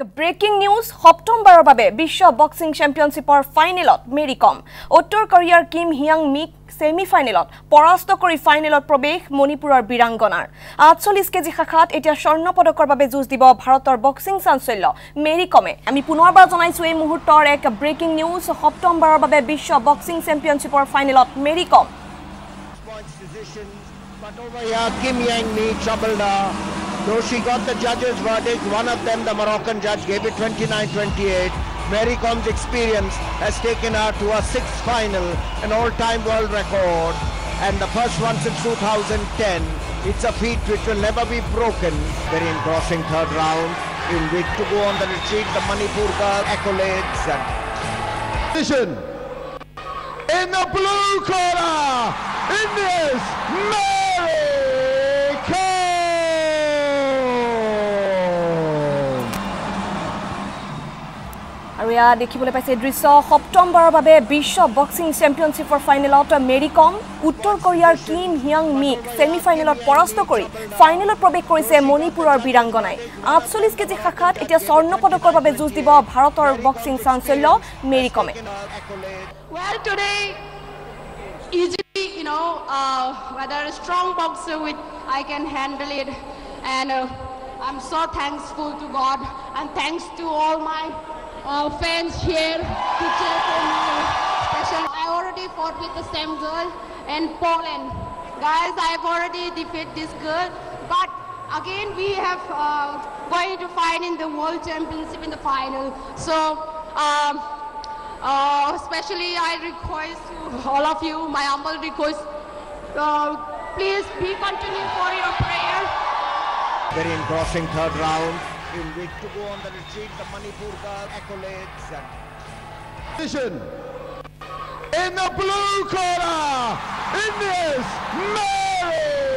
Breaking news সপ্তমবাৰৰ বাবে বিশ্ব boxing চেম্পিয়নশ্বিপৰ ফাইনেলত মেৰী কম। উত্তৰ কোৰিয়াৰ কিম হিয়াং মিক ছেমি ফাইনেলত পৰাস্ত কৰি ফাইনেলত প্ৰৱেশ মণিপুৰৰ বীৰাংগনাৰ। আঠচল্লিছ কেজি শাখাত এতিয়া স্বৰ্ণ পদকৰ বাবে যুঁজ দিব ভাৰতৰ বক্সিং চাঞ্চল্য। মেৰী কমে। আমি পুনৰবাৰ জনাইছোঁ এই মুহূৰ্তৰ এক ব্ৰেকিং নিউজ সপ্তমবাৰৰ বাবে বিশ্ব বক্সিং চেম্পিয়নশ্বিপৰ ফাইনেলত Mary Kom. Though she got the judge's verdict, one of them, the Moroccan judge, gave it 29-28. Mary Kom's experience has taken her to a sixth final, an all-time world record, and the first one since 2010. It's a feat which will never be broken. Very engrossing third round, in which to go on the retreat, the Manipur girl accolades and Position. In the blue corner, India's এয়া দেখিবলৈ পাইছে। দৃশ্য সপ্তমবাৰৰ বাবে বিশ্ব boxing চেম্পিয়নশ্বিপৰ ফাইনেলত মেৰী কম উত্তৰ কোৰিয়াৰ কিম হিয়াং মিক ছেমি ফাইনেলত পৰাস্ত কৰি ফাইনেলত প্ৰৱেশ কৰিছে মণিপুৰৰ বীৰাংগনাই। আঠচল্লিছ কেজি শাখাত এতিয়া স্বৰ্ণ পদকৰ বাবে যুঁজ দিব ভাৰতৰ বক্সিং চাঞ্চল্য মেৰী কমে uh, and uh, I'm so thankful to God, and thanks to all my uh, fans here to cheer. Special, I already fought with the same girl in Poland, guys. I've already defeated this girl, but again we have uh, going to fight in the World Championship in the final. So. Um, uh, especially, I request to all of you, my humble request, uh, please be continue for your prayer. very engrossing third round, He'll wait to go on the retreat, the Manipur girl accolades and... Position. In the blue corner, in this, Mary!